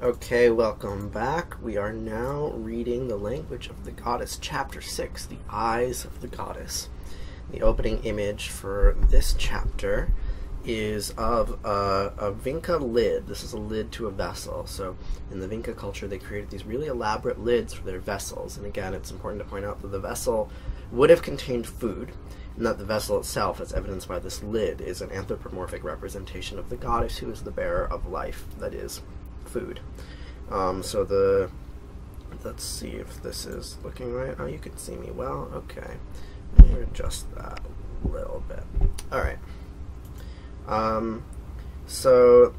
Okay, welcome back. We are now reading the language of the goddess, chapter 6, The Eyes of the Goddess. The opening image for this chapter is of a, a Vinca lid. This is a lid to a vessel. So, in the Vinca culture, they created these really elaborate lids for their vessels. And again, it's important to point out that the vessel would have contained food, and that the vessel itself, as evidenced by this lid, is an anthropomorphic representation of the goddess who is the bearer of life, that is, food. Um, so the let's see if this is looking right. Oh, you can see me well. Okay, let me adjust that a little bit. All right. Um, so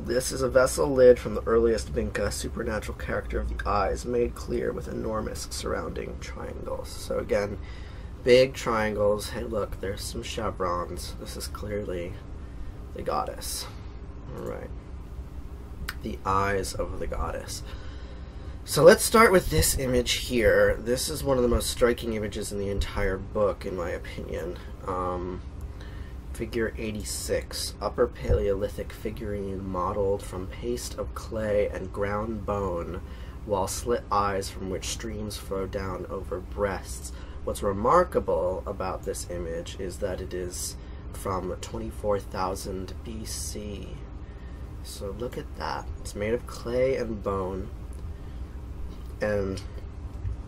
this is a vessel lid from the earliest Vinca supernatural character of the eyes, made clear with enormous surrounding triangles. So again, big triangles. Hey, look, there's some chevrons. This is clearly the goddess. All right the eyes of the goddess. So let's start with this image here. This is one of the most striking images in the entire book, in my opinion. Um, figure 86, Upper Paleolithic figurine modeled from paste of clay and ground bone, while slit eyes from which streams flow down over breasts. What's remarkable about this image is that it is from 24,000 BC. So look at that. It's made of clay and bone. And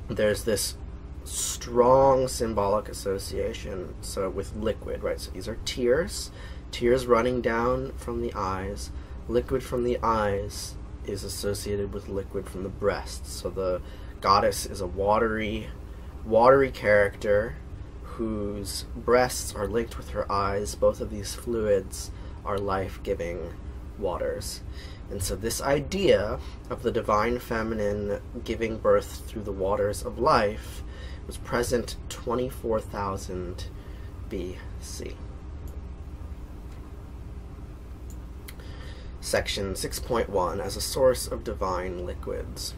there's this strong symbolic association so with liquid, right? So these are tears, tears running down from the eyes. Liquid from the eyes is associated with liquid from the breasts. So the goddess is a watery watery character whose breasts are linked with her eyes. Both of these fluids are life-giving waters. And so, this idea of the divine feminine giving birth through the waters of life was present 24,000 BC. Section 6.1 As a source of divine liquids.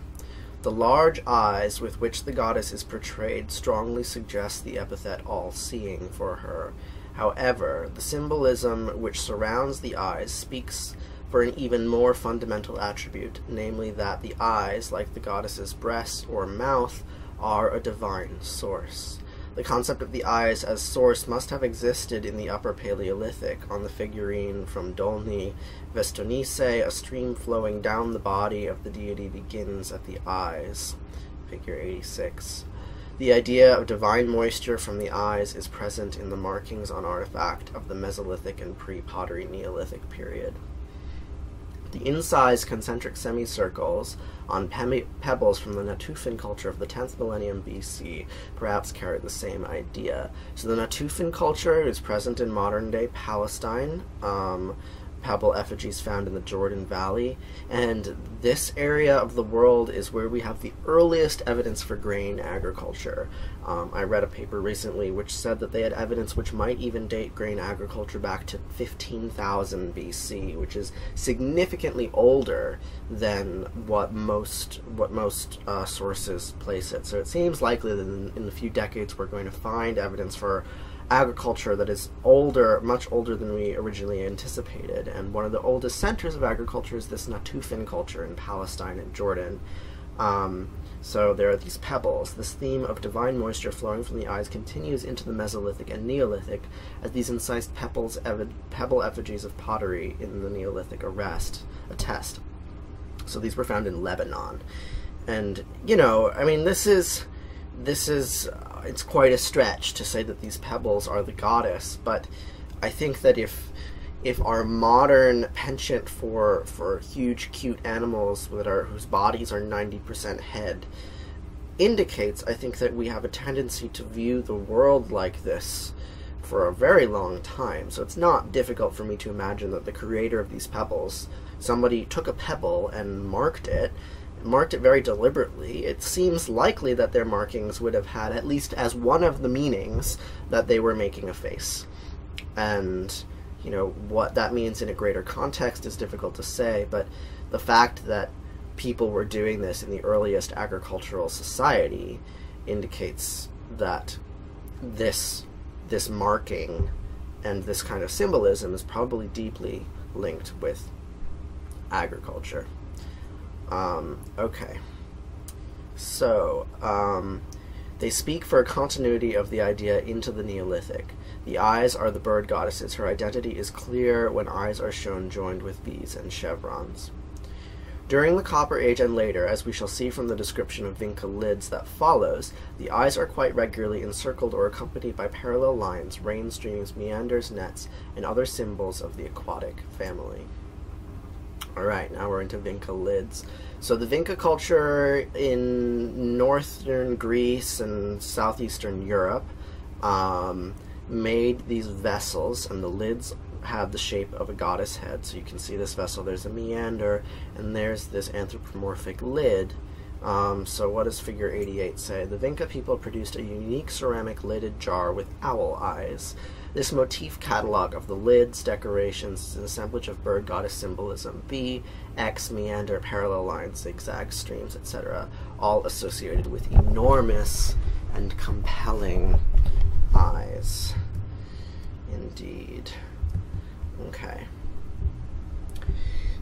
The large eyes with which the goddess is portrayed strongly suggest the epithet all seeing for her. However, the symbolism which surrounds the eyes speaks for an even more fundamental attribute, namely that the eyes, like the goddess's breast or mouth, are a divine source. The concept of the eyes as source must have existed in the Upper Paleolithic. On the figurine from Dolny Vestonice, a stream flowing down the body of the deity begins at the eyes. Figure 86. The idea of divine moisture from the eyes is present in the markings on artifact of the Mesolithic and pre pottery Neolithic period. The incised concentric semicircles on pebbles from the Natufian culture of the 10th millennium BC perhaps carry the same idea. So the Natufian culture is present in modern day Palestine. Um, pebble effigies found in the Jordan Valley, and this area of the world is where we have the earliest evidence for grain agriculture. Um, I read a paper recently which said that they had evidence which might even date grain agriculture back to 15,000 BC, which is significantly older than what most what most uh, sources place it. So it seems likely that in, in the few decades we're going to find evidence for agriculture that is older, much older than we originally anticipated. And one of the oldest centers of agriculture is this Natufian culture in Palestine and Jordan. Um, so there are these pebbles. This theme of divine moisture flowing from the eyes continues into the Mesolithic and Neolithic as these incised pebbles, pebble effigies of pottery in the Neolithic arrest, attest. So these were found in Lebanon. And, you know, I mean, this is this is it's quite a stretch to say that these pebbles are the goddess, but I think that if if our modern penchant for for huge cute animals that are whose bodies are 90% head indicates I think that we have a tendency to view the world like this for a very long time. So it's not difficult for me to imagine that the creator of these pebbles, somebody took a pebble and marked it marked it very deliberately, it seems likely that their markings would have had at least as one of the meanings that they were making a face. And, you know, what that means in a greater context is difficult to say, but the fact that people were doing this in the earliest agricultural society indicates that this this marking and this kind of symbolism is probably deeply linked with agriculture. Um, okay. So, um, they speak for a continuity of the idea into the Neolithic. The eyes are the bird goddesses. Her identity is clear when eyes are shown joined with V's and chevrons. During the Copper Age and later, as we shall see from the description of Vinca lids that follows, the eyes are quite regularly encircled or accompanied by parallel lines, rain streams, meanders, nets, and other symbols of the aquatic family. Alright, now we're into Vinca lids. So the Vinca culture in northern Greece and southeastern Europe um, made these vessels, and the lids have the shape of a goddess head. So you can see this vessel, there's a meander, and there's this anthropomorphic lid. Um, so what does figure 88 say? The Vinca people produced a unique ceramic lidded jar with owl eyes. This motif catalog of the lids, decorations, is an assemblage of bird goddess symbolism. B, X, meander, parallel lines, zigzag, streams, etc. All associated with enormous and compelling eyes. Indeed. Okay.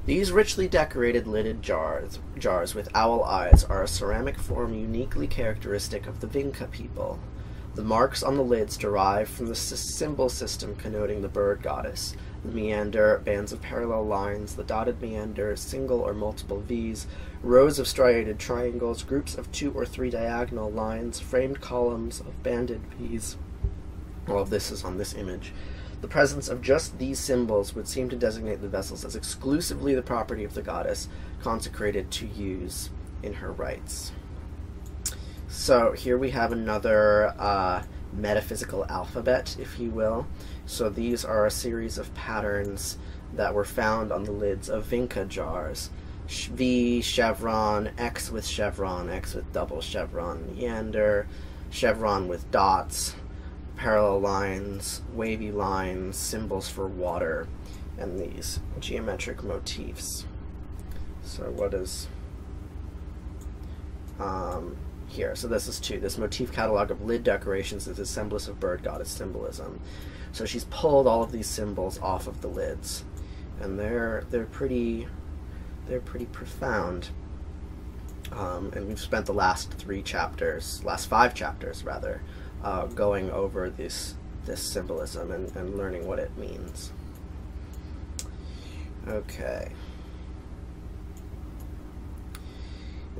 These richly decorated lidded jars, jars with owl eyes are a ceramic form uniquely characteristic of the Vinca people. The marks on the lids derive from the symbol system connoting the bird goddess. The meander, bands of parallel lines, the dotted meander, single or multiple V's, rows of striated triangles, groups of two or three diagonal lines, framed columns of banded V's. All of this is on this image. The presence of just these symbols would seem to designate the vessels as exclusively the property of the goddess, consecrated to use in her rites. So here we have another uh, metaphysical alphabet, if you will. So these are a series of patterns that were found on the lids of Vinca jars. V chevron, X with chevron, X with double chevron, meander, chevron with dots, parallel lines, wavy lines, symbols for water, and these geometric motifs. So what is um, here? So this is two. This motif catalog of lid decorations is a semblance of bird goddess symbolism. So she's pulled all of these symbols off of the lids, and they're they're pretty they're pretty profound. Um, and we've spent the last three chapters, last five chapters rather, uh, going over this this symbolism and, and learning what it means. Okay.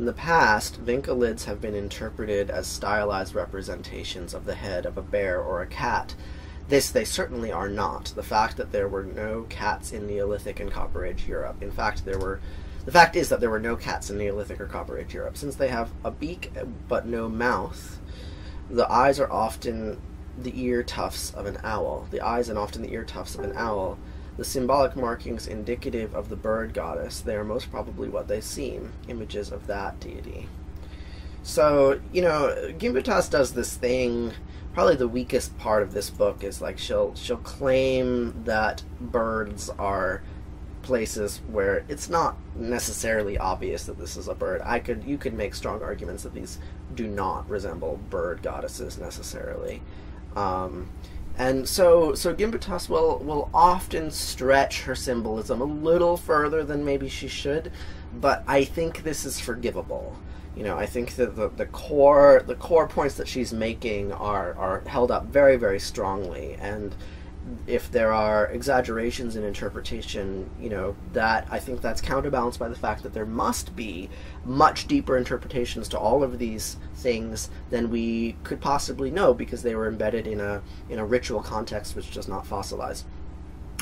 In the past, Vinca lids have been interpreted as stylized representations of the head of a bear or a cat. This they certainly are not. The fact that there were no cats in Neolithic and Copper Age Europe. In fact, there were the fact is that there were no cats in Neolithic or Copper Age Europe. Since they have a beak but no mouth, the eyes are often the ear tufts of an owl. The eyes and often the ear tufts of an owl. The symbolic markings indicative of the bird goddess, they are most probably what they seem, images of that deity. So, you know, Gimbutas does this thing, probably the weakest part of this book is like she'll she'll claim that birds are places where it's not necessarily obvious that this is a bird. I could you could make strong arguments that these do not resemble bird goddesses necessarily. Um, and so so Gimbutas will will often stretch her symbolism a little further than maybe she should, but I think this is forgivable. You know, I think that the, the core the core points that she's making are are held up very very strongly and if there are exaggerations in interpretation, you know, that I think that's counterbalanced by the fact that there must be much deeper interpretations to all of these things than we could possibly know because they were embedded in a in a ritual context which does not fossilize.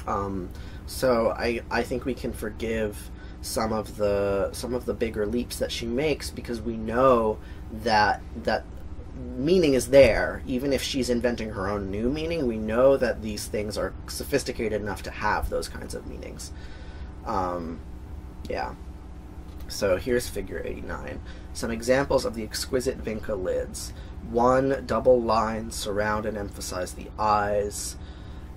Um, so I I think we can forgive some of the some of the bigger leaps that she makes because we know that that meaning is there, even if she's inventing her own new meaning. We know that these things are sophisticated enough to have those kinds of meanings. Um, yeah. So here's figure 89. Some examples of the exquisite Vinca lids. One double line surround and emphasize the eyes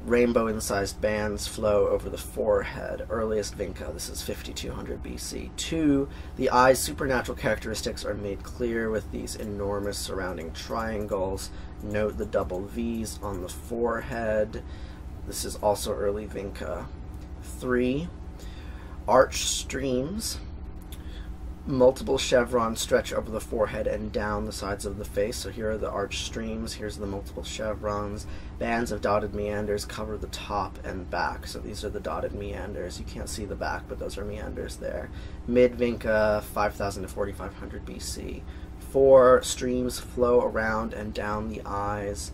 rainbow incised bands flow over the forehead. Earliest Vinca, this is 5200 BC. Two, the eye's supernatural characteristics are made clear with these enormous surrounding triangles. Note the double V's on the forehead. This is also early Vinca. Three, arch streams multiple chevrons stretch over the forehead and down the sides of the face. So here are the arch streams, here's the multiple chevrons. Bands of dotted meanders cover the top and back. So these are the dotted meanders. You can't see the back, but those are meanders there. Mid Vinca, 5000 to 4500 BC. Four streams flow around and down the eyes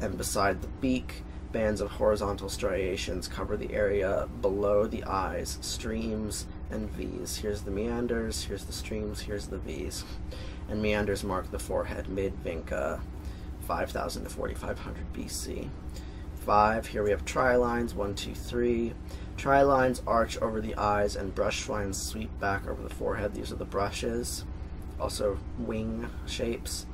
and beside the beak. Bands of horizontal striations cover the area below the eyes. Streams and V's. Here's the meanders, here's the streams, here's the V's. And meanders mark the forehead mid Vinca, 5000 to 4500 BC. 5, here we have trilines, 1, 2, 3. Trilines arch over the eyes and brush lines sweep back over the forehead. These are the brushes. Also wing shapes.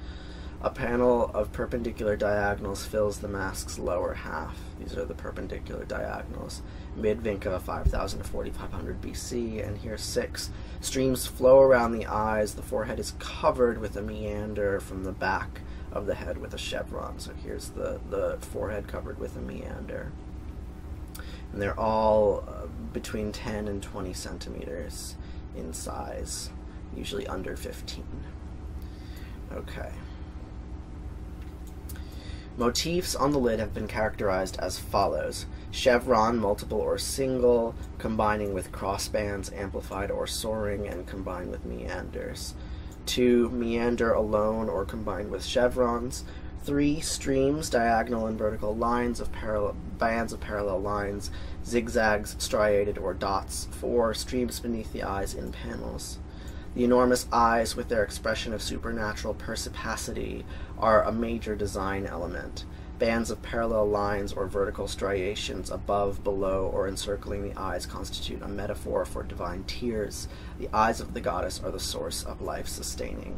A panel of perpendicular diagonals fills the mask's lower half. These are the perpendicular diagonals. Mid Vinca 5000 to 4500 BC, and here six. Streams flow around the eyes. The forehead is covered with a meander from the back of the head with a chevron. So here's the, the forehead covered with a meander. And they're all uh, between 10 and 20 centimeters in size, usually under 15. Okay. Motifs on the lid have been characterized as follows chevron, multiple or single, combining with crossbands, amplified or soaring, and combined with meanders. Two, meander alone or combined with chevrons. Three, streams, diagonal and vertical lines of parallel bands of parallel lines, zigzags, striated, or dots. Four, streams beneath the eyes in panels. The enormous eyes, with their expression of supernatural perspicacity, are a major design element. Bands of parallel lines or vertical striations above, below, or encircling the eyes constitute a metaphor for divine tears. The eyes of the goddess are the source of life sustaining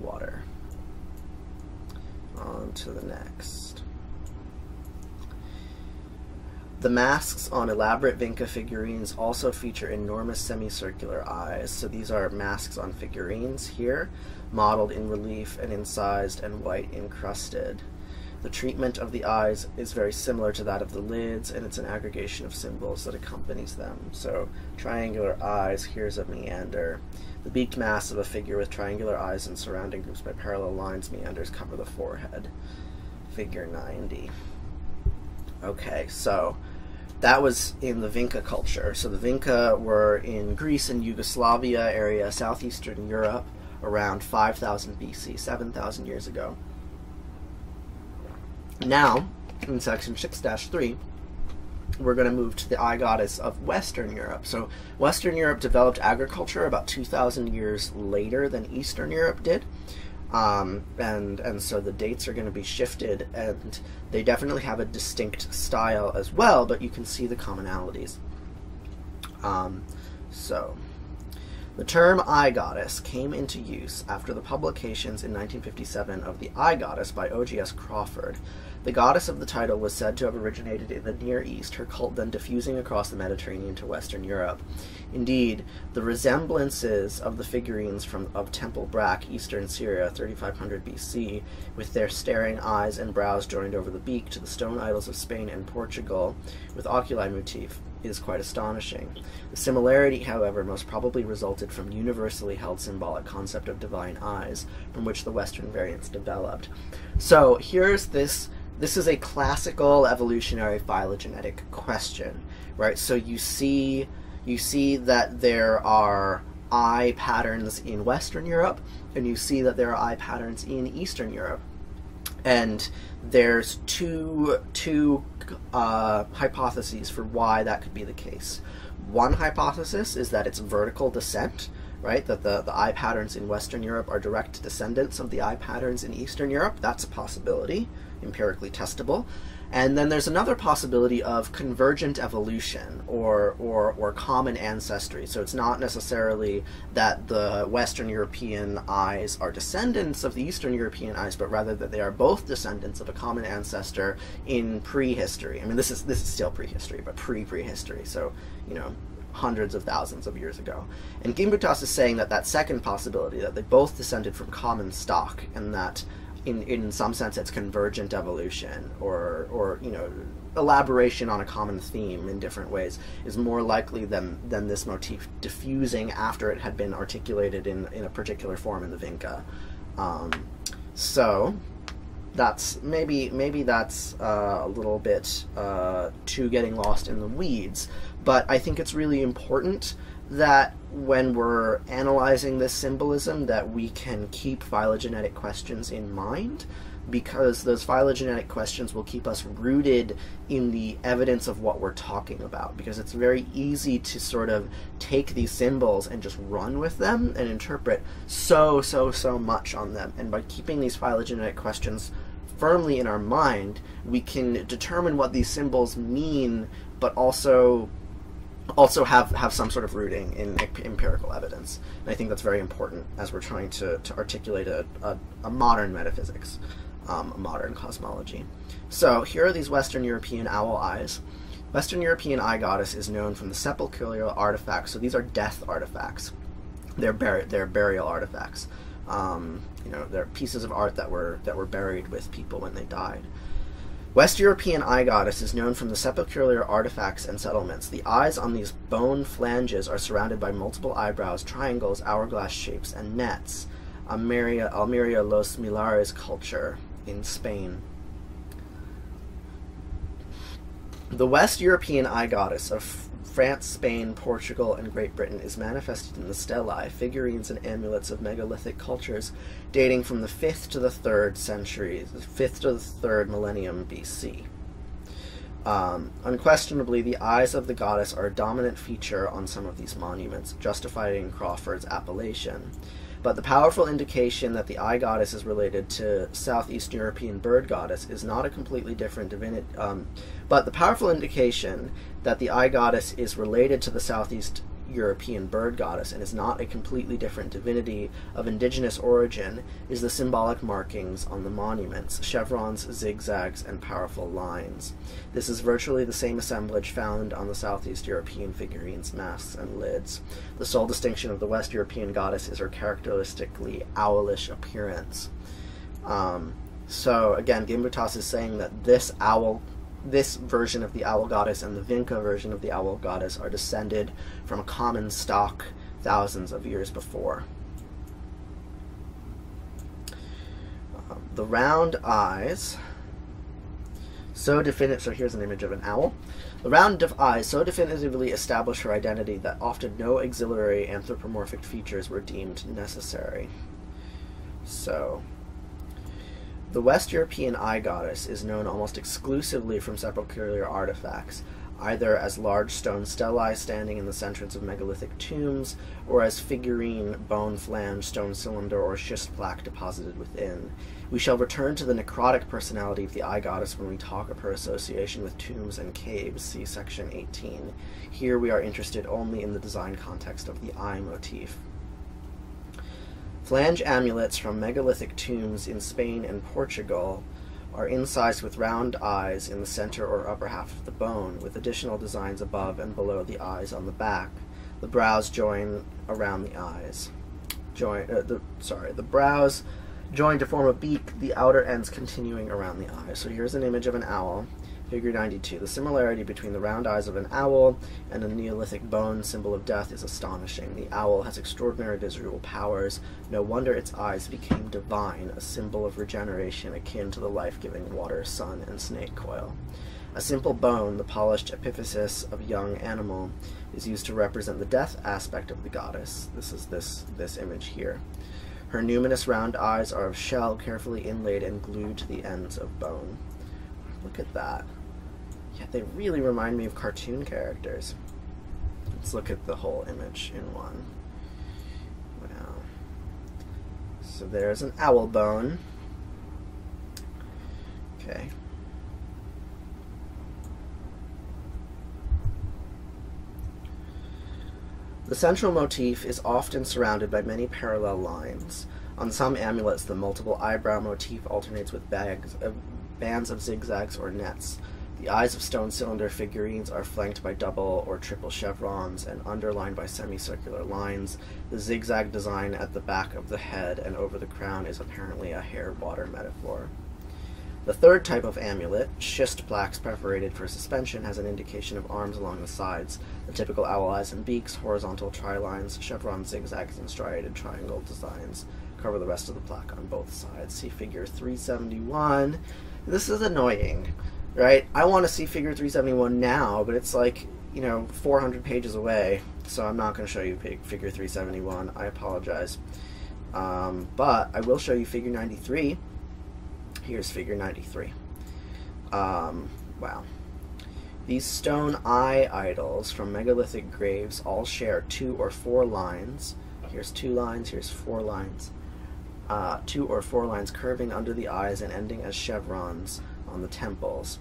water. On to the next. The masks on elaborate Vinca figurines also feature enormous semicircular eyes. So these are masks on figurines here, modeled in relief and incised and white encrusted. The treatment of the eyes is very similar to that of the lids, and it's an aggregation of symbols that accompanies them. So, triangular eyes, here's a meander. The beaked mass of a figure with triangular eyes and surrounding groups by parallel lines meanders cover the forehead. Figure 90. Okay, so that was in the Vinca culture. So the Vinca were in Greece and Yugoslavia area, southeastern Europe, around 5000 BC, 7,000 years ago. Now, in section 6 3, we're going to move to the eye goddess of Western Europe. So, Western Europe developed agriculture about 2,000 years later than Eastern Europe did. Um, and and so the dates are going to be shifted, and they definitely have a distinct style as well. But you can see the commonalities. Um, so, the term eye goddess came into use after the publications in 1957 of The Eye Goddess by O.G.S. Crawford, the goddess of the title was said to have originated in the Near East, her cult then diffusing across the Mediterranean to Western Europe. Indeed, the resemblances of the figurines from of Temple Brak, eastern Syria, 3500 BC, with their staring eyes and brows joined over the beak, to the stone idols of Spain and Portugal, with oculi motif, is quite astonishing. The similarity, however, most probably resulted from universally held symbolic concept of divine eyes, from which the Western variants developed. So here's this this is a classical evolutionary phylogenetic question, right? So you see you see that there are eye patterns in Western Europe, and you see that there are eye patterns in Eastern Europe. And there's two two uh, hypotheses for why that could be the case. One hypothesis is that it's vertical descent, right? That the, the eye patterns in Western Europe are direct descendants of the eye patterns in Eastern Europe. That's a possibility empirically testable. And then there's another possibility of convergent evolution or, or, or common ancestry. So it's not necessarily that the Western European eyes are descendants of the Eastern European eyes, but rather that they are both descendants of a common ancestor in prehistory. I mean, this is this is still prehistory, but pre-prehistory. So you know, hundreds of thousands of years ago. And Gimbutas is saying that that second possibility, that they both descended from common stock, and that in in some sense it's convergent evolution or or you know elaboration on a common theme in different ways is more likely than than this motif diffusing after it had been articulated in in a particular form in the Vinca. Um, so that's maybe maybe that's uh, a little bit uh, too getting lost in the weeds, but I think it's really important that when we're analyzing this symbolism that we can keep phylogenetic questions in mind because those phylogenetic questions will keep us rooted in the evidence of what we're talking about. Because it's very easy to sort of take these symbols and just run with them and interpret so so so much on them. And by keeping these phylogenetic questions firmly in our mind we can determine what these symbols mean but also also have, have some sort of rooting in empirical evidence. And I think that's very important as we're trying to, to articulate a, a, a modern metaphysics, um, a modern cosmology. So here are these Western European owl eyes. Western European eye goddess is known from the sepulchral artifacts. So these are death artifacts. They're, bur- they're burial artifacts. Um, you know, they're pieces of art that were that were buried with people when they died. West European eye goddess is known from the sepulchral artifacts and settlements. The eyes on these bone flanges are surrounded by multiple eyebrows, triangles, hourglass shapes, and nets. Almeria, Almeria Los Millares culture in Spain. The West European eye goddess of France, Spain, Portugal, and Great Britain is manifested in the stelae, figurines, and amulets of megalithic cultures dating from the 5th to the 3rd centuries, the 5th to the 3rd millennium BC. Um, unquestionably, the eyes of the goddess are a dominant feature on some of these monuments, justifying Crawford's appellation. But the powerful indication that the eye goddess is related to Southeast European bird goddess is not a completely different divinity. Um, but the powerful indication that the eye goddess is related to the Southeast European bird goddess and is not a completely different divinity of indigenous origin is the symbolic markings on the monuments chevrons, zigzags, and powerful lines. This is virtually the same assemblage found on the Southeast European figurines, masks, and lids. The sole distinction of the West European goddess is her characteristically owlish appearance. Um, so, again, Gimbutas is saying that this owl this version of the owl goddess and the Vinca version of the owl goddess are descended from a common stock thousands of years before. Um, the round eyes, so definite. So here's an image of an owl. The round of eyes so definitively establish her identity that often no auxiliary anthropomorphic features were deemed necessary. So the West European eye goddess is known almost exclusively from sepulchral artifacts, either as large stone stelae standing in the centers of megalithic tombs, or as figurine, bone flange, stone cylinder, or schist plaque deposited within. We shall return to the necrotic personality of the eye goddess when we talk of her association with tombs and caves, see section 18. Here we are interested only in the design context of the eye motif. Flange amulets from megalithic tombs in Spain and Portugal are incised with round eyes in the center or upper half of the bone, with additional designs above and below the eyes on the back. The brows join around the eyes. Join, uh, the, sorry, the brows join to form a beak, the outer ends continuing around the eyes. So here's an image of an owl. Figure 92. The similarity between the round eyes of an owl and a Neolithic bone symbol of death is astonishing. The owl has extraordinary visual powers. No wonder its eyes became divine, a symbol of regeneration akin to the life giving water, sun, and snake coil. A simple bone, the polished epiphysis of a young animal, is used to represent the death aspect of the goddess. This is this, this image here. Her numinous round eyes are of shell carefully inlaid and glued to the ends of bone. Look at that. Yeah, they really remind me of cartoon characters. Let's look at the whole image in one. Wow. So there's an owl bone. Okay. The central motif is often surrounded by many parallel lines. On some amulets, the multiple eyebrow motif alternates with bags, uh, bands of zigzags or nets. The eyes of stone cylinder figurines are flanked by double or triple chevrons and underlined by semicircular lines. The zigzag design at the back of the head and over the crown is apparently a hair water metaphor. The third type of amulet, schist plaques perforated for suspension, has an indication of arms along the sides, the typical owl eyes and beaks, horizontal trilines, chevron zigzags, and striated triangle designs cover the rest of the plaque on both sides. See figure 371. This is annoying, right? I want to see figure 371 now, but it's like, you know, 400 pages away, so I'm not going to show you figure 371. I apologize. Um, but I will show you figure 93 Here's figure 93. Um, wow. These stone eye idols from megalithic graves all share two or four lines. Here's two lines, here's four lines. Uh, two or four lines curving under the eyes and ending as chevrons on the temples.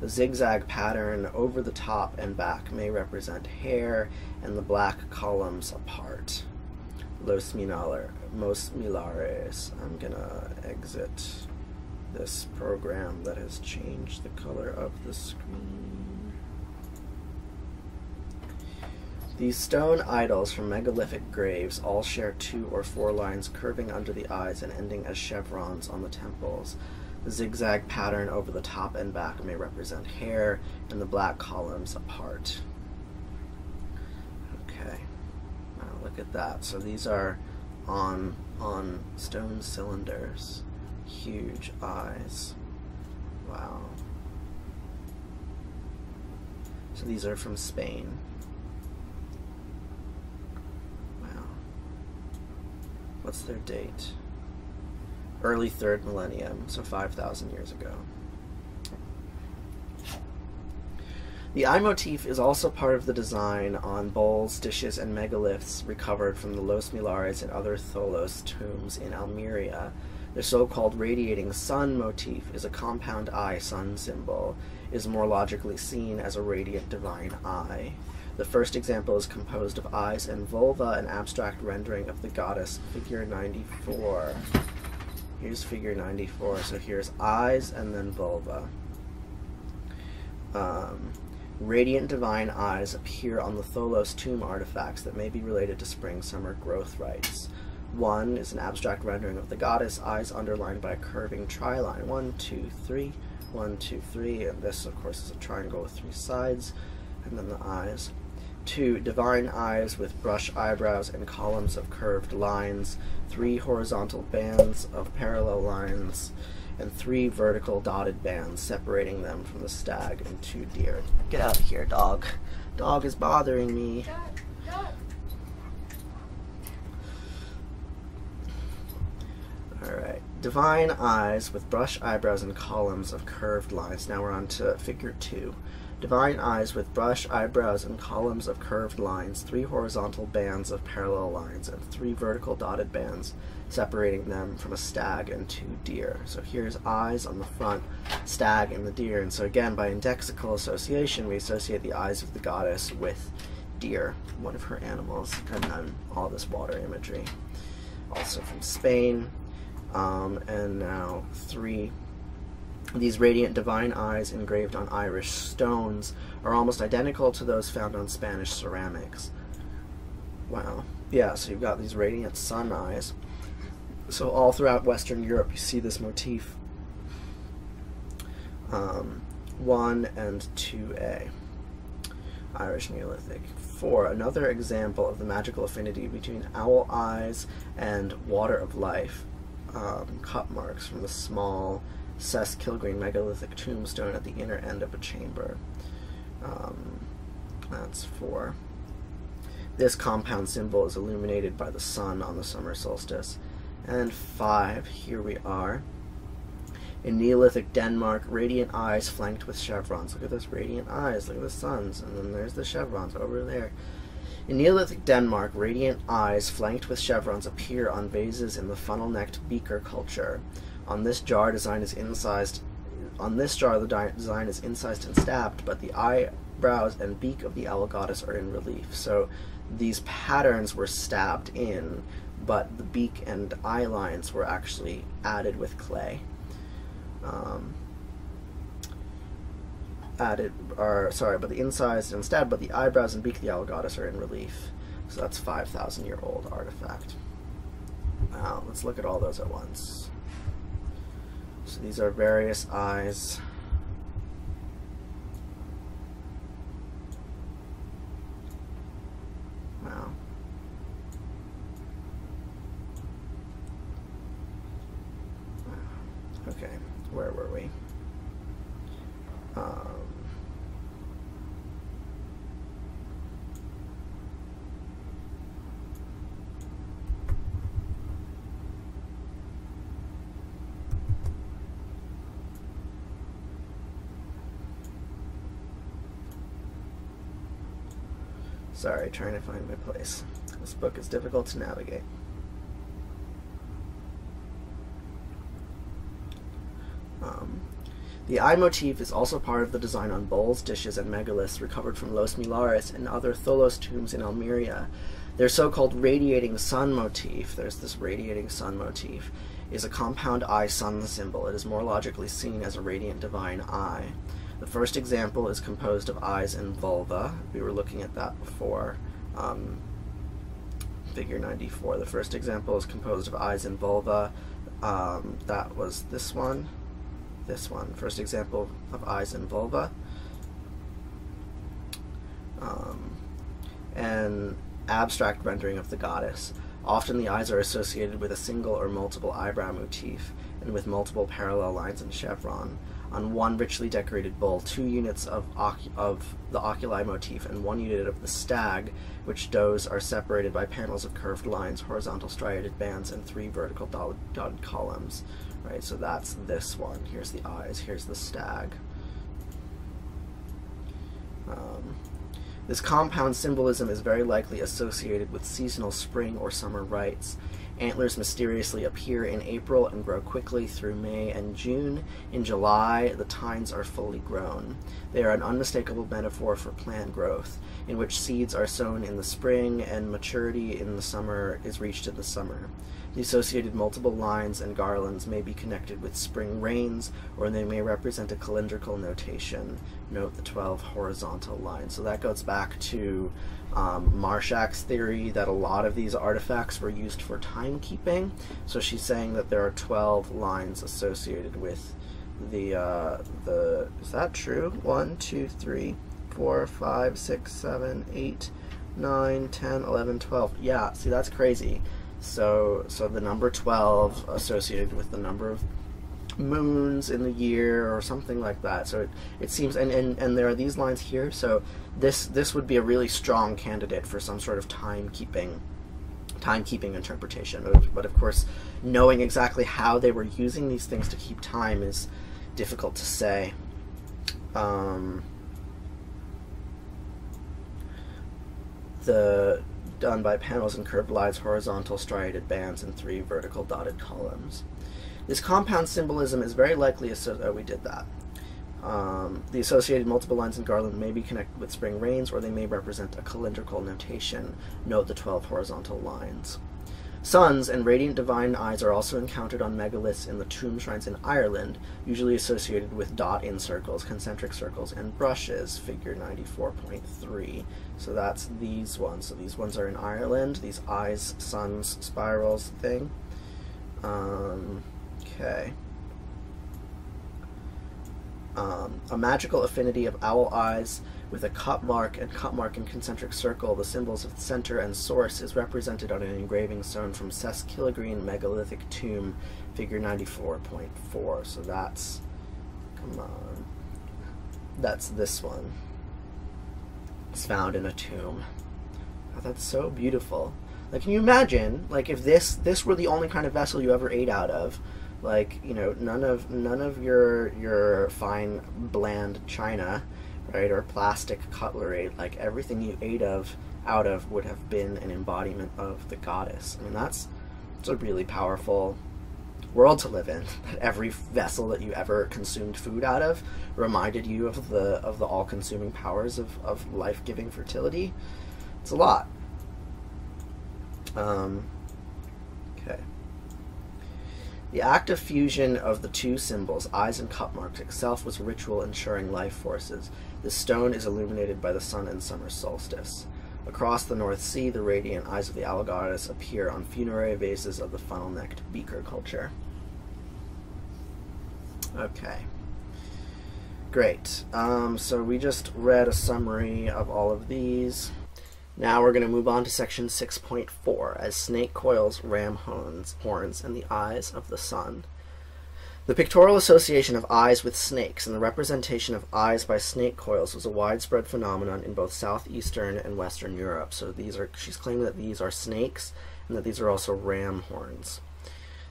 The zigzag pattern over the top and back may represent hair and the black columns apart. Los Millares. Millares. I'm gonna exit this program that has changed the color of the screen. These stone idols from megalithic graves all share two or four lines curving under the eyes and ending as chevrons on the temples. Zigzag pattern over the top and back may represent hair, and the black columns apart. Okay, now look at that. So these are on on stone cylinders huge eyes. Wow. So these are from Spain. Wow. What's their date? Early third millennium, so 5,000 years ago. The eye motif is also part of the design on bowls, dishes, and megaliths recovered from the Los Millares and other Tholos tombs in Almeria, the so-called radiating sun motif is a compound eye sun symbol, is more logically seen as a radiant divine eye. The first example is composed of eyes and vulva, an abstract rendering of the goddess, figure 94. Here's figure 94, so here's eyes and then vulva. Um, radiant divine eyes appear on the Tholos tomb artifacts that may be related to spring-summer growth rites. One is an abstract rendering of the goddess, eyes underlined by a curving triline. One, two, three, one, two, three, and this, of course, is a triangle with three sides, and then the eyes. Two, divine eyes with brush eyebrows and columns of curved lines, three horizontal bands of parallel lines, and three vertical dotted bands separating them from the stag and two deer. Get out of here, dog. Dog is bothering me. Alright. Divine eyes with brush eyebrows and columns of curved lines. Now we're on to figure two. Divine eyes with brush eyebrows and columns of curved lines, three horizontal bands of parallel lines, and three vertical dotted bands separating them from a stag and two deer. So here's eyes on the front, stag and the deer. And so again, by indexical association, we associate the eyes of the goddess with deer, one of her animals, and then all this water imagery. Also from Spain, um, and now three. These radiant divine eyes engraved on Irish stones are almost identical to those found on Spanish ceramics. Wow. Yeah, so you've got these radiant sun eyes. So all throughout Western Europe you see this motif. Um, 1 and 2a. Irish Neolithic. 4. Another example of the magical affinity between owl eyes and water of life um, cup marks from the small Sess Kilgreen megalithic tombstone at the inner end of a chamber. Um, that's four. This compound symbol is illuminated by the sun on the summer solstice. And five, here we are. In Neolithic Denmark, radiant eyes flanked with chevrons. Look at those radiant eyes, look at the suns, and then there's the chevrons over there. In Neolithic Denmark, radiant eyes flanked with chevrons appear on vases in the funnel-necked beaker culture. On this jar, design is incised. On this jar, the design is incised and stabbed, but the eyebrows and beak of the owl goddess are in relief. So these patterns were stabbed in, but the beak and eye lines were actually added with clay. Um, added, are sorry, but the incised and stabbed, but the eyebrows and beak of the owl goddess are in relief. So that's 5,000 year old artifact. Now, let's look at all those at once. So these are various eyes. Wow. Okay, where were we? Sorry, trying to find my place. This book is difficult to navigate. Um, the eye motif is also part of the design on bowls, dishes, and megaliths recovered from Los Millares and other Tholos tombs in Almeria. Their so-called radiating sun motif, there's this radiating sun motif, is a compound eye sun symbol. It is more logically seen as a radiant divine eye. The first example is composed of eyes and vulva. We were looking at that before. Um, figure 94. The first example is composed of eyes and vulva. Um, that was this one this one. First example of eyes and vulva. Um, abstract rendering of the goddess. Often the eyes are associated with a single or multiple eyebrow motif and with multiple parallel lines and chevron. On one richly decorated bowl, two units of, of the oculi motif and one unit of the stag, which does are separated by panels of curved lines, horizontal striated bands, and three vertical dotted columns right? So that's this one. Here's the eyes, here's the stag. Um, this compound symbolism is very likely associated with seasonal spring or summer rites. Antlers mysteriously appear in April and grow quickly through May and June. In July, the tines are fully grown. They are an unmistakable metaphor for plant growth, in which seeds are sown in the spring and maturity in the summer is reached in the summer. The associated multiple lines and garlands may be connected with spring rains, or they may represent a calendrical notation. Note the 12 horizontal lines. So that goes back to um, Marshack's theory that a lot of these artifacts were used for timekeeping. So she's saying that there are 12 lines associated with the, uh, the, is that true? 1, 2, 3, 4, 5, 6, 7, 8, 9, 10, 11, 12. Yeah, see, that's crazy. So, so the number 12 associated with the number of moons in the year or something like that. So it, it seems, and, and, and there are these lines here, so this, this would be a really strong candidate for some sort of timekeeping timekeeping interpretation. But, but of course, knowing exactly how they were using these things to keep time is difficult to say. Um, the done by panels and curved lines, horizontal striated bands, and three vertical dotted columns. This compound symbolism is very likely, oh, we did that. Um, the associated multiple lines in garland may be connected with spring rains, or they may represent a calendrical notation. Note the 12 horizontal lines. Suns and radiant divine eyes are also encountered on megaliths in the tomb shrines in Ireland, usually associated with dot in circles, concentric circles, and brushes, figure 94.3. So that's these ones. So these ones are in Ireland, these eyes, suns, spirals thing. Um, okay. Um, a magical affinity of owl eyes with a cup mark and cup mark in concentric circle, the symbols of center and source is represented on an engraving stone from Sess Kilgreen megalithic tomb, figure 94.4. So that's, come on, that's this one. It's found in a tomb. Oh, that's so beautiful. Like, can you imagine, like, if this this were the only kind of vessel you ever ate out of? Like, you know, none of none of your your fine bland china right, or plastic cutlery, like everything you ate of out of would have been an embodiment of the goddess. I mean, that's it's a really powerful world to live in. That every vessel that you ever consumed food out of reminded you of the of the all-consuming powers of, of life-giving fertility. It's a lot. Um. The act of fusion of the two symbols, eyes and cup marks, itself was ritual ensuring life forces. The stone is illuminated by the sun and summer solstice. Across the North Sea, the radiant eyes of the owl goddess appear on funerary vases of the funnel-necked beaker culture. Okay. Great. Um, so we just read a summary of all of these. Now we're going to move on to section 6.4 as snake coils, ram horns, horns, and the eyes of the sun. The pictorial association of eyes with snakes and the representation of eyes by snake coils was a widespread phenomenon in both southeastern and western Europe. So these are she's claiming that these are snakes and that these are also ram horns.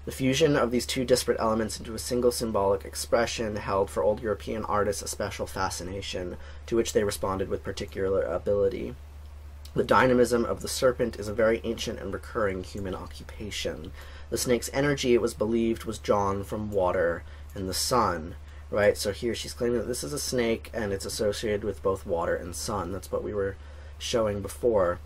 The fusion of these two disparate elements into a single symbolic expression held for old European artists a special fascination, to which they responded with particular ability. The dynamism of the serpent is a very ancient and recurring human occupation. The snake's energy, it was believed, was drawn from water and the sun, right? So here she's claiming that this is a snake and it's associated with both water and sun. That's what we were showing before.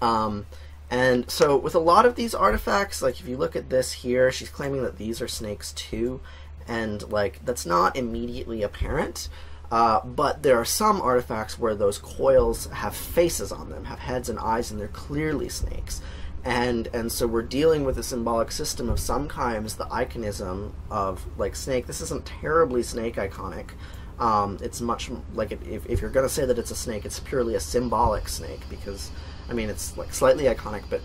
Um, and so with a lot of these artifacts, like if you look at this here, she's claiming that these are snakes too, and like that's not immediately apparent. Uh, but there are some artifacts where those coils have faces on them, have heads and eyes, and they're clearly snakes. And and so we're dealing with a symbolic system of sometimes the iconism of like snake. This isn't terribly snake iconic. Um, it's much like if, if you're going to say that it's a snake, it's purely a symbolic snake because I mean it's like slightly iconic, but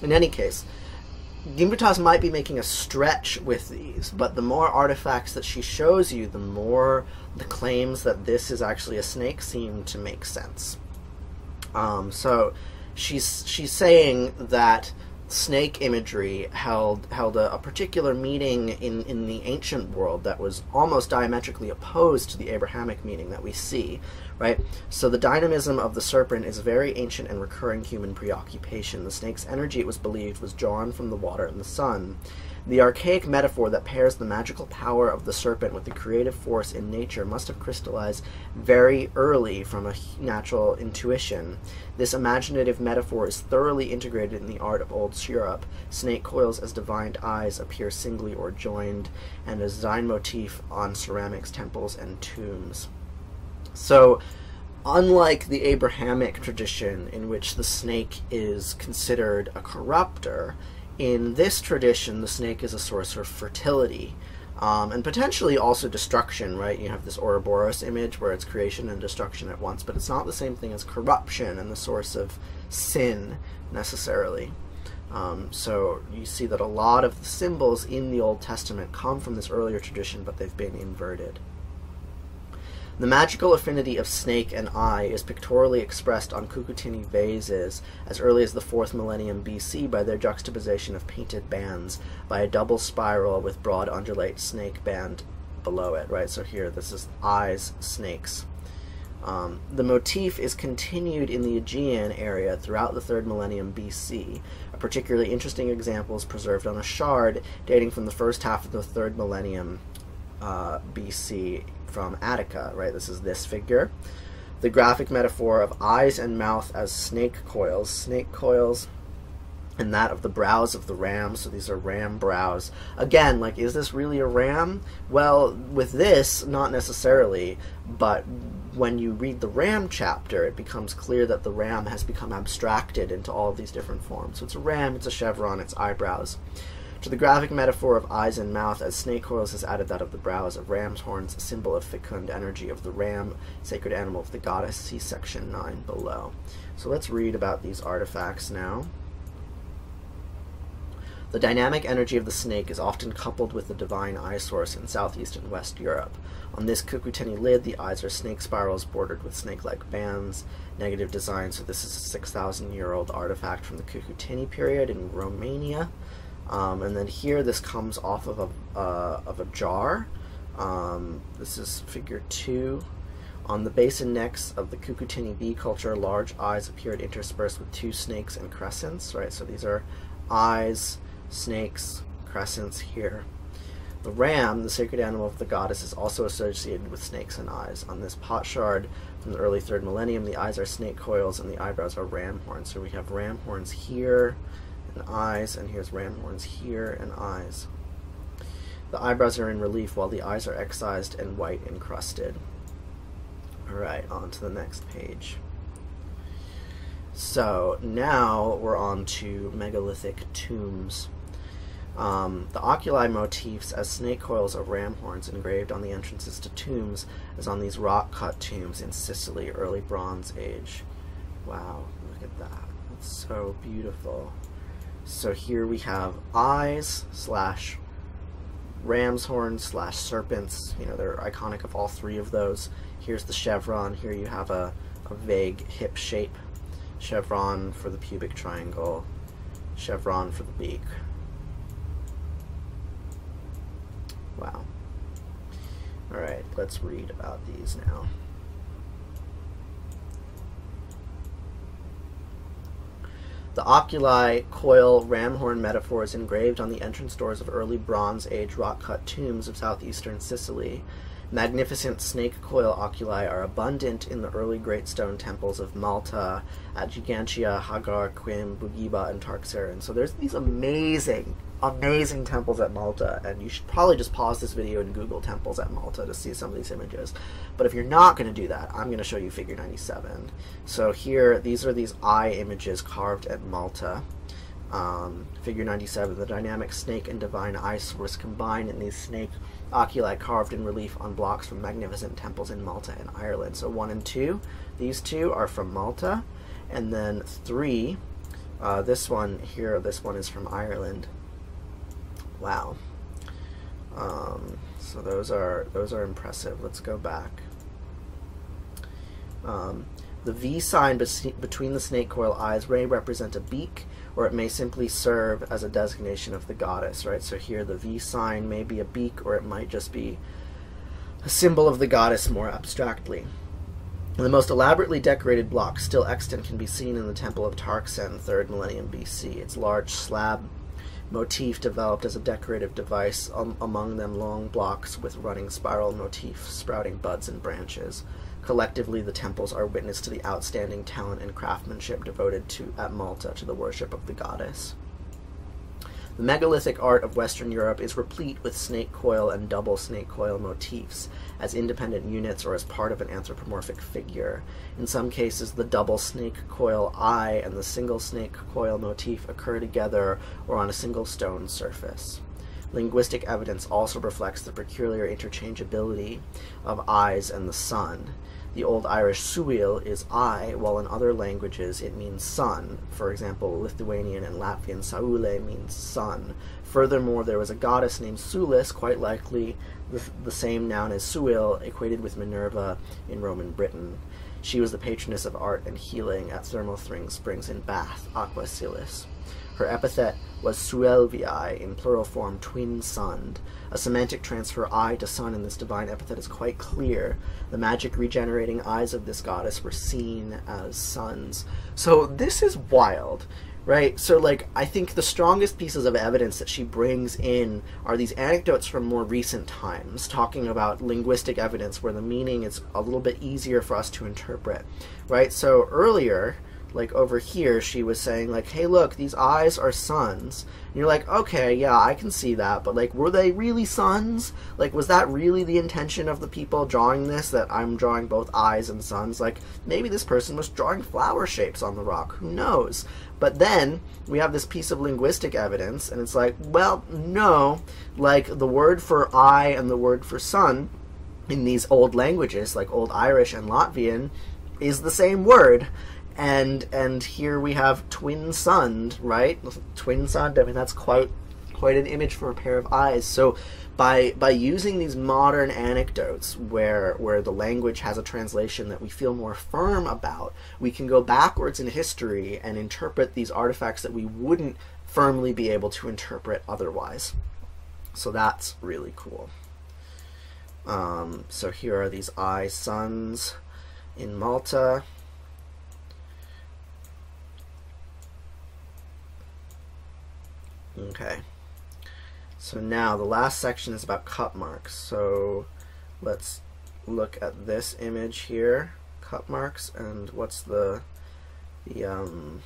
in any case, Gimbutas might be making a stretch with these, but the more artifacts that she shows you, the more the claims that this is actually a snake seem to make sense. Um, so she's she's saying that snake imagery held held a, a, particular meaning in, in the ancient world that was almost diametrically opposed to the Abrahamic meaning that we see right? So the dynamism of the serpent is a very ancient and recurring human preoccupation. The snake's energy, it was believed, was drawn from the water and the sun. The archaic metaphor that pairs the magical power of the serpent with the creative force in nature must have crystallized very early from a natural intuition. This imaginative metaphor is thoroughly integrated in the art of Old Europe. Snake coils as divined eyes appear singly or joined, and as design motif on ceramics, temples, and tombs. So, unlike the Abrahamic tradition, in which the snake is considered a corruptor, in this tradition, the snake is a source of fertility. Um, and potentially also destruction, right? You have this Ouroboros image where it's creation and destruction at once, but it's not the same thing as corruption and the source of sin necessarily. Um, so you see that a lot of the symbols in the Old Testament come from this earlier tradition, but they've been inverted. The magical affinity of snake and eye is pictorially expressed on Cucuteni vases as early as the 4th millennium BC by their juxtaposition of painted bands by a double spiral with broad undulate snake band below it, right? So here, this is eyes, snakes. Um, the motif is continued in the Aegean area throughout the 3rd millennium BC. A particularly interesting example is preserved on a shard dating from the first half of the 3rd millennium uh, BC from Attica, right? This is this figure. The graphic metaphor of eyes and mouth as snake coils. Snake coils and that of the brows of the ram. So these are ram brows. Again, like, is this really a ram? Well, with this, not necessarily, but when you read the ram chapter, it becomes clear that the ram has become abstracted into all of these different forms. So it's a ram, it's a chevron, it's eyebrows. To the graphic metaphor of eyes and mouth, as snake coils has added that of the brows of ram's horns, symbol of fecund energy of the ram, sacred animal of the goddess. See section 9 below. So let's read about these artifacts now. The dynamic energy of the snake is often coupled with the divine eye source in southeast and west Europe. On this Cucuteni lid, the eyes are snake spirals bordered with snake-like bands. Negative design, so this is a 6,000 year old artifact from the Cucuteni period in Romania. Um, and then here, this comes off of a, uh, of a jar. Um, this is figure two. On the base and necks of the Cucuteni B culture, large eyes appeared interspersed with two snakes and crescents, right? So these are eyes, snakes, crescents here. The ram, the sacred animal of the goddess, is also associated with snakes and eyes. On this pot shard from the early third millennium, the eyes are snake coils and the eyebrows are ram horns. So we have ram horns here, and eyes, and here's ram horns here and eyes. The eyebrows are in relief while the eyes are excised and white encrusted. Alright, on to the next page. So now we're on to megalithic tombs. Um, the oculi motifs as snake coils of ram horns engraved on the entrances to tombs as on these rock cut tombs in Sicily, early Bronze Age. Wow, look at that. That's so beautiful. So here we have eyes slash ram's horns slash serpents. You know, they're iconic of all three of those. Here's the chevron. Here you have a, a vague hip shape. Chevron for the pubic triangle. Chevron for the beak. Wow. Alright, let's read about these now. The oculi, coil, ramhorn metaphors engraved on the entrance doors of early Bronze Age rock cut tombs of southeastern Sicily. Magnificent snake coil oculi are abundant in the early great stone temples of Malta, at Ggantija, Hagar, Qim, Bugibba, and Tarxien. So there's these amazing, amazing temples at Malta, and you should probably just pause this video and Google temples at Malta to see some of these images. But if you're not going to do that, I'm going to show you figure 97. So here, these are these eye images carved at Malta. Um, figure 97, the dynamic snake and divine eye source combined in these snake oculi carved in relief on blocks from magnificent temples in Malta and Ireland. So one and two, these two are from Malta, and then three, uh, this one here, this one is from Ireland. Wow. Um, so those are those are impressive. Let's go back. Um, the V sign between the snake coil eyes may represent a beak, or it may simply serve as a designation of the goddess, right? So here the V sign may be a beak, or it might just be a symbol of the goddess more abstractly. The most elaborately decorated block still extant can be seen in the Temple of Tarxien, 3rd millennium BC. Its large slab motif developed as a decorative device, um, among them long blocks with running spiral motifs sprouting buds and branches. Collectively, the temples are witness to the outstanding talent and craftsmanship devoted to at Malta to the worship of the goddess. The megalithic art of Western Europe is replete with snake coil and double snake coil motifs as independent units or as part of an anthropomorphic figure. In some cases, the double snake coil eye and the single snake coil motif occur together or on a single stone surface. Linguistic evidence also reflects the peculiar interchangeability of eyes and the sun. The Old Irish suil is eye, while in other languages it means sun. For example, Lithuanian and Latvian saule means sun. Furthermore, there was a goddess named Sulis, quite likely the, the same noun as Suil, equated with Minerva in Roman Britain. She was the patroness of art and healing at thermal springs in Bath, Aquae Sulis. Her epithet was Suelvii, in plural form twin-sunned. A semantic transfer eye to sun in this divine epithet is quite clear. The magic regenerating eyes of this goddess were seen as suns. So this is wild, right? So, like, I think the strongest pieces of evidence that she brings in are these anecdotes from more recent times, talking about linguistic evidence where the meaning is a little bit easier for us to interpret, right? So, earlier, like over here she was saying like hey look these eyes are suns. And you're like okay yeah i can see that but like were they really suns? Like was that really the intention of the people drawing this that i'm drawing both eyes and suns? Like maybe this person was drawing flower shapes on the rock who knows? But then we have this piece of linguistic evidence and it's like well no like the word for eye and the word for sun in these old languages like old irish and latvian is the same word and and here we have twin sunned, right? Twin sunned. I mean, that's quite quite an image for a pair of eyes. So by by using these modern anecdotes where where the language has a translation that we feel more firm about, we can go backwards in history and interpret these artifacts that we wouldn't firmly be able to interpret otherwise. So that's really cool. Um, so here are these eye suns in Malta. Okay. So now the last section is about cup marks. So let's look at this image here, cup marks, and what's the the um,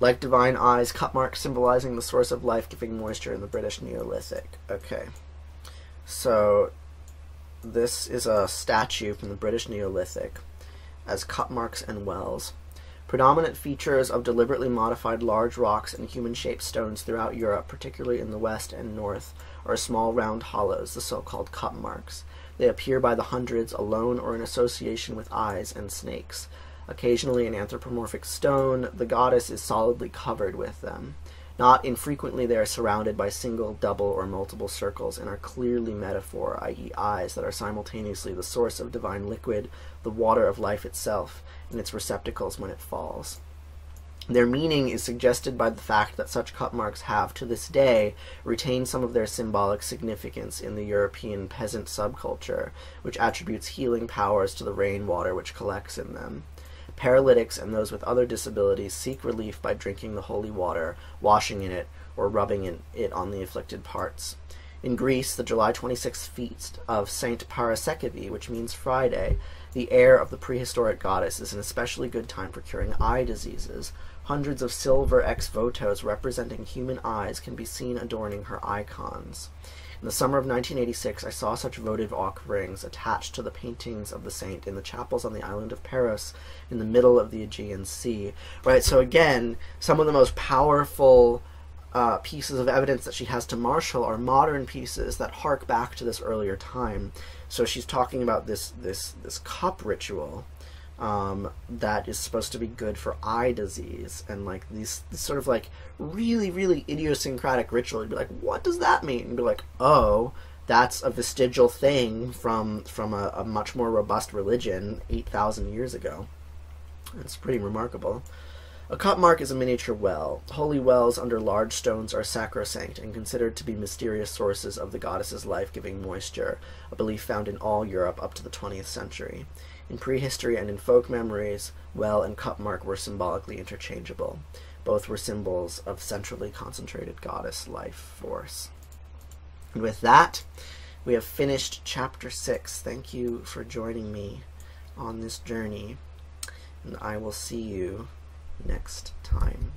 Like divine eyes, cup marks symbolizing the source of life giving moisture in the British Neolithic. Okay. So, this is a statue from the British Neolithic as cup marks and wells. Predominant features of deliberately modified large rocks and human shaped stones throughout Europe, particularly in the west and north, are small round hollows, the so called cup marks. They appear by the hundreds alone or in association with eyes and snakes. Occasionally, an anthropomorphic stone, the goddess is solidly covered with them. Not infrequently, they are surrounded by single, double, or multiple circles and are clearly metaphor, i.e., eyes that are simultaneously the source of divine liquid, the water of life itself, and its receptacles when it falls. Their meaning is suggested by the fact that such cup marks have, to this day, retained some of their symbolic significance in the European peasant subculture, which attributes healing powers to the rainwater which collects in them. Paralytics and those with other disabilities seek relief by drinking the holy water, washing in it, or rubbing it on the afflicted parts. In Greece, the July 26th feast of Saint Paraskevi, which means Friday, the heir of the prehistoric goddess, is an especially good time for curing eye diseases. Hundreds of silver ex votos representing human eyes can be seen adorning her icons. In the summer of 1986, I saw such votive offerings attached to the paintings of the saint in the chapels on the island of Paros in the middle of the Aegean Sea. Right, so again, some of the most powerful uh, pieces of evidence that she has to marshal are modern pieces that hark back to this earlier time. So she's talking about this this this cup ritual um, that is supposed to be good for eye disease and like these, sort of like really really idiosyncratic ritual you'd be like what does that mean and be like oh that's a vestigial thing from from a, a much more robust religion 8000 years ago it's pretty remarkable a cup mark is a miniature well. Holy wells under large stones are sacrosanct and considered to be mysterious sources of the goddess's life giving moisture, a belief found in all Europe up to the 20th century. In prehistory and in folk memories, well and cup mark were symbolically interchangeable. Both were symbols of centrally concentrated goddess life force. And with that, we have finished chapter 6. Thank you for joining me on this journey, and I will see you next time.